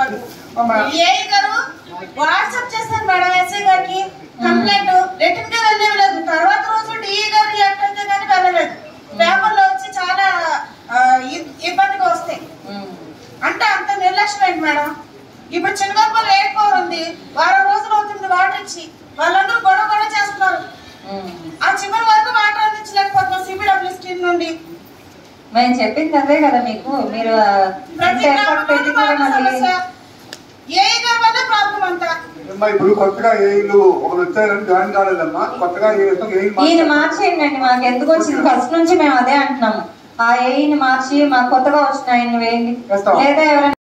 గారు వాట్సాప్ చేస్తాను madam SI గారికి. కంప్లైంట్. రిటర్న్గా వెళ్ళలేదు. తర్వాత రోజు డిఈ గారు రియాక్ట్ అయితే కానీ వెళ్ళలేదు. పేపర్లో వచ్చి చాలా ఇబ్బందిగా వస్తాయి. అంటే అంత నిర్లక్ష్యం ఏంటి మేడం? ఇప్పుడు చిన్నగొప్పలు ఎయిట్ పవర్ ఉంది. వారం రోజులు అవుతుంది వాటర్ ఇచ్చి. వాళ్ళందరూ గొడవ గొడవ చేస్తున్నారు. ఆ చివరి వరకు వాటర్ నుండి మేము చెప్పింది అదే కదా మీకు. మీరు ఏ కొత్తగా ఏఈలు ఒకరు వచ్చారని జాయిన్ కాలేదమ్మా? కొత్తగా ఏ ఏఈ ఈయన మార్చేయండి అండి మాకు ఎందుకు వచ్చింది? ఫస్ట్ నుంచి మేము అదే అంటున్నాము. ఆ ఏఈని మార్చి మాకు కొత్తగా వచ్చిన ఆయన వేయండి? లేదా ఎవరైనా